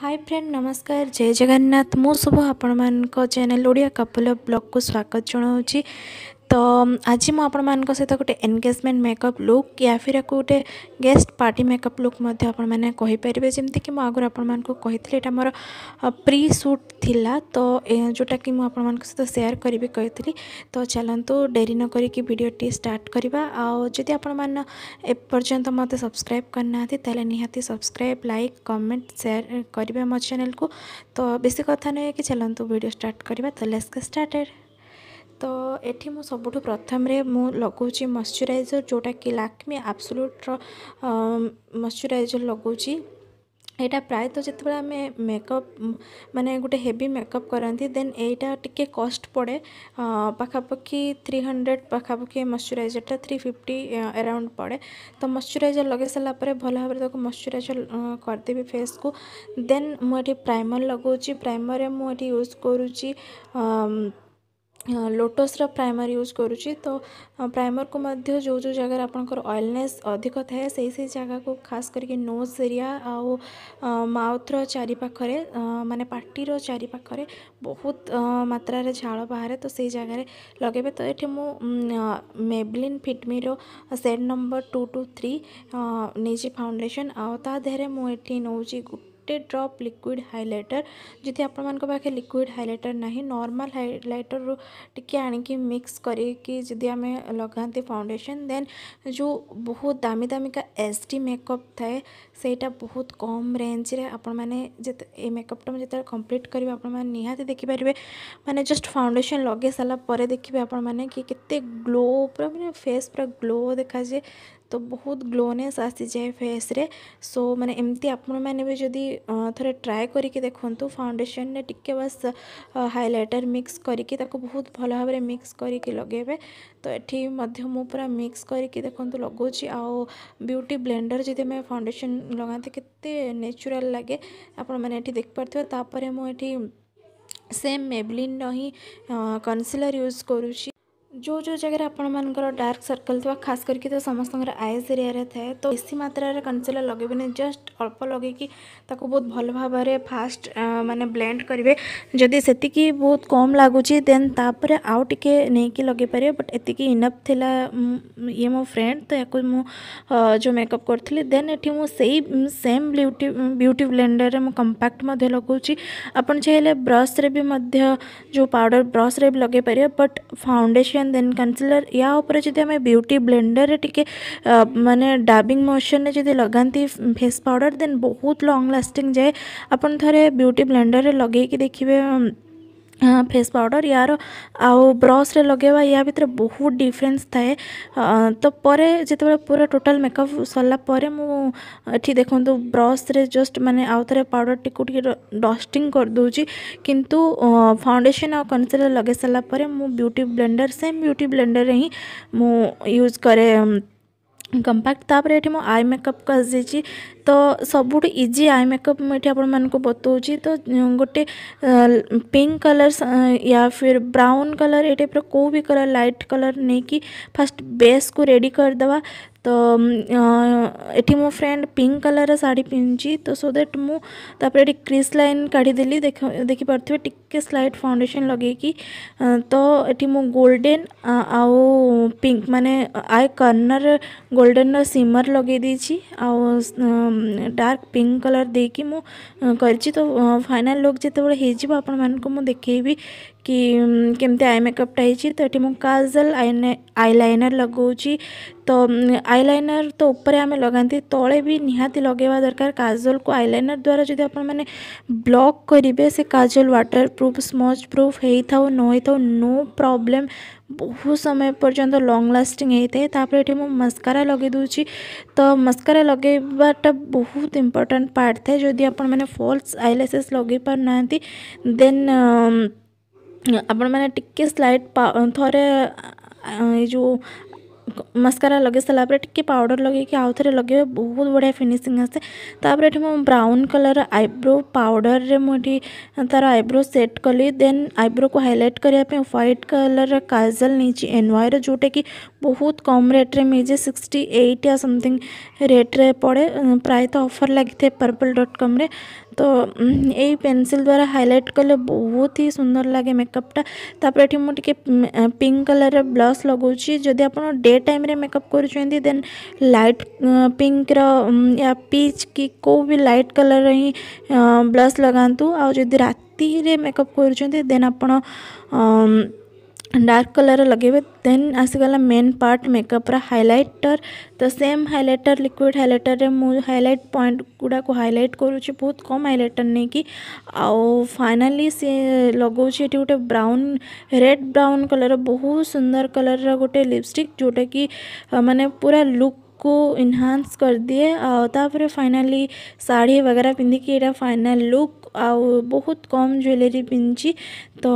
high friend ନମସ୍କାର ଜୟ ଜଗନ୍ନାଥ ମୁଁ ଶୁଭ ଆପଣମାନଙ୍କ ଚ୍ୟାନେଲ୍ ଓଡ଼ିଆ କପଲ ବ୍ଲଗ୍କୁ ସ୍ୱାଗତ ଜଣାଉଛି ତ ଆଜି ମୁଁ ଆପଣମାନଙ୍କ ସହିତ ଗୋଟେ ଏନଗେଜମେଣ୍ଟ ମେକଅପ୍ ଲୁକ୍ ୟା ଫିର୍ ଆକୁ ଗୋଟେ ଗେଷ୍ଟ ପାର୍ଟି ମେକଅପ୍ ଲୁକ୍ ମଧ୍ୟ ଆପଣମାନେ କହିପାରିବେ ଯେମିତିକି ମୁଁ ଆଗରୁ ଆପଣମାନଙ୍କୁ କହିଥିଲି ଏଇଟା ମୋର ପ୍ରି ସୁଟ୍ ଥିଲା ତ ଯେଉଁଟାକି ମୁଁ ଆପଣମାନଙ୍କ ସହିତ ସେୟାର କରିବି କହିଥିଲି ତ ଚାଲନ୍ତୁ ଡେରି ନ କରିକି ଭିଡ଼ିଓଟି ଷ୍ଟାର୍ଟ କରିବା ଆଉ ଯଦି ଆପଣମାନେ ଏପର୍ଯ୍ୟନ୍ତ ମୋତେ ସବସ୍କ୍ରାଇବ୍ କରିନାହାନ୍ତି ତାହେଲେ ନିହାତି ସବସ୍କ୍ରାଇବ୍ ଲାଇକ୍ କମେଣ୍ଟ ସେୟାର କରିବେ ମୋ ଚ୍ୟାନେଲକୁ ତ ବେଶୀ କଥା ନୁହେଁ କି ଚାଲନ୍ତୁ ଭିଡ଼ିଓ ଷ୍ଟାର୍ଟ କରିବା ତ ଲେଟ୍ସ ଗେଟ୍ ଷ୍ଟାର୍ଟେଡ଼୍ तो ये सब प्रथम मुझे मश्चराइजर जोटा कि लाक्मी आबसोल्यूट्र मश्चराइजर लगे यहाँ प्रायत तो जिते आम मेकअप मानने गोटे हेवी मेकअप करती देन यहाँ टी कस्ट पड़े पखापाखि थ्री हंड्रेड पखापाखि मश्चराइजरटा थ्री फिफ्टी एराउंड पड़े तो मश्चराइजर लगे सारापर भल भाव मश्चराइजर करदेवि फेस को देन मुझे प्राइमर लगे प्राइमर मुझे यूज करुच्ची लोटस प्राइमर यूज करुँ तो प्राइमर को मध्य जो जो जगह आपंकर अएलनेस अधिक थाए से जगह को खास करके नोज एरिया आउ माउथ्र चारिपाखे मानने पटीर चारिपाखे बहुत मात्र झाल बाहर तो से जगह लगे तो ये Maybelline फिटमिरो set number two two three निजी फाउंडेसन आउ ता देहरे मुझे नौ गोटे ड्रप लिक्विड हाइलाइटर जी आप लिक्विड हाइलाइटर ना नर्माल हाइलाइटर रू टे आस कर लगाते फाउंडेसन देन जो बहुत दामी दामिका एस डी मेकअप थाए से बहुत कम रेज रे आपने मेकअपटा जो कम्प्लीट कर आपहा देखिपर मैंने जस्ट फाउंडेसन लगे सारापर देखिए आपने कि ग्लो पूरा मैंने फेस पूरा ग्लो देखा जाए तो बहुत ग्लोनेस आसी जाए फेस रे सो मैंने एमती आपण मैंने भी जदि थोड़े ट्राए करके देखु फाउंडेसन ने टे बस हाइलाइटर मिक्स करके बहुत भल भाव मिक्स करके लगे तो ये मुझ पूरा मिक्स करके देखते लगोच आउ ब्यूटी ब्लेंडर जी मैं फाउंडेसन लगाते केचुराल लगे आपठ देख पारे तापर मुझे सेम मेब्लीन ही कनसिलर यूज करुच्छी जो जो जगह आपण मान डार्क सर्कल थी खास करके तो समस्त आईज एरिया थाए तो बेस मात्र कनसिलर लगे ना जस्ट अल्प लगे कि बहुत भल भाव फास्ट मानने ब्लेंड करेंगे जदि से बहुत कम लगुच देन तापर आउ टे नहीं लगे पारे बट ये इनफ थी ये मो फ्रेंड तो या जो मेकअप करी देन ये मुझे सेम ब्यूटी ब्यूटी ब्लेंडर में कंपाक्ट लगे आप चाहिए ब्रश्रे भी जो पाउडर ब्रश्रे भी लगे पारे but foundation and then concealer या उपर जब आम ब्यूटी ब्लेंडर टी मानने डाबिंग मोशन जब लगाती फेस पाउडर देन बहुत लंग लास्टिंग जाए आप थे ब्यूटी ब्लेंडर लगे देखिए फेस हाँ, पाउडर यार आउ ब्रश रे लगे या भितर बहुत डिफरेंस थाए तो परे जिते पूरा टोटल मेकअप सरलापर देखु देखो ब्रश रे जस्ट मैंने आउ थे पाउडर टी डस्टिंग करदे कि फाउंडेसन आ कनसिलर लगे सारापर beauty blender same beauty blender ही मु यूज कै कंपैक्ट तापर ये मो आई मेकअप कर तो सबुठ इजी आई मेकअप मुझे आप बताऊँच तो गोटे पिंक कलर या फिर ब्राउन कलर ये टाइप कोई भी कलर लाइट कलर नहीं कि फास्ट बेस को रेडी कर करदे तो ये मो फ्रेंड पिंक कलर शाढ़ी पिंधी तो सो दैट मुझे क्रिस् लाइन काढ़ीदेली देख देखिपे टी स्लाइट फाउंडेसन लगे कि तो ये मु गोल्डेन आउ पिंक माने आई कर्णर गोल्डेन रिमर लगे आउ आ, डार्क पिंक कलर दे कि मुझे तो फाइनाल लुक जो हो देखी कि केमती आई मेकअपटा तो ये काजल आई लाइनर लगे तो आई लाइनर तो ऊपर आम लगाते तले भी निहाती लगे दरकार काजल को आई लाइनर द्वारा जब आपने ब्लक करेंगे से काजल व्टर प्रूफ स्मज प्रूफ हो नो प्रॉब्लम ବହୁତ ସମୟ ପର୍ଯ୍ୟନ୍ତ ଲଙ୍ଗ୍ ଲାଷ୍ଟିଂ ହେଇଥାଏ ତା'ପରେ ଏଠି ମୁଁ ମସ୍କାରା ଲଗାଇ ଦେଉଛି ତ ମସ୍କାରା ଲଗାଇବାଟା ବହୁତ ଇମ୍ପୋର୍ଟାଣ୍ଟ ପାର୍ଟ ଥାଏ ଯଦି ଆପଣମାନେ ଫଲ୍ସ ଆଇଲାଇସେସ୍ ଲଗାଇ ପାରୁନାହାନ୍ତି ଦେନ୍ ଆପଣମାନେ ଟିକେ ସ୍ଲାଇଟ୍ ଥରେ ଏଇ ଯେଉଁ मस्कारा लगे सारापर टे पाउडर लगे कि आउ थे लगे बहुत बढ़िया फिनिशिंग आसे तापर ये मुझे ब्राउन कलर आईब्रो पाउडर में मुझे तार आईब्रो सेट कली देन आईब्रो को हाइलाइट करने ह्वैट कलर काजल नहीं एनवयर जोटा कि बहुत कम रेट्रे मिल सिक्सटी एट या समथिंग रेट्रे पड़े प्रायत तो ऑफर लगी पर्पल डॉट कम तो यही पेनसिल द्वारा हाइलाइट कले बहुत ही सुंदर लगे मेकअपटा तापर ये मुझे पिंक कलर ब्लश लगे जदि आप डे टाइम मेकअप करें देन लाइट पिंक या पीच कि कौ भी लाइट कलर रे ही ब्लश लगातु आदि राति मेकअप करें आप डार्क कलर लगेबे देन आसीगला मेन पार्ट मेकअप हाइलाइटर तो सेम हाइलाइटर लिक्विड हाइलाइटर रे मु हाइलाइट पॉइंट गुड़ा को हाइलाइट करूँ बहुत कम हाइलाइटर नहीं कि आउ फाइनाली से लगोचे ये गोटे ब्राउन रेड ब्राउन कलर बहुत सुंदर कलर रोटे लिपस्टिक जोटा कि मैंने पूरा लुक को इनहांस कर दिए और फाइनाली साड़ी वगैरह पिंधिकी यहाँ फाइनल लुक बहुत कम ज्वेलरी पिंधी तो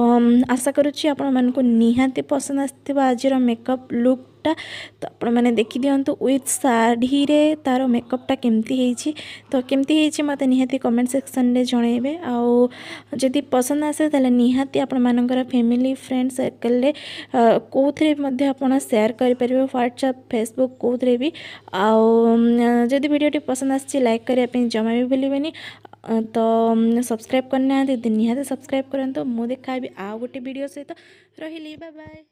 आशा करुच्ची आपण को निहाती पसंद आज मेकअप लुक तो आपने देखी दिंतु विथ शाढ़ी तार मेकअपटा केमती तो केमती मत नि कमेंट सेक्शन में जन आदि पसंद आसे तो निहाती आपण फैमिली फ्रेंड सर्कल कौन सेयार करें ह्वाट्सअप फेसबुक कौन भी आदि भिडटे पसंद आइक करने जमा भी भूलबेनि तो सब्सक्राइब करना निहाती सब्सक्राइब करूँ मुझे देखा आउ गोटे भिड सहित रही बाय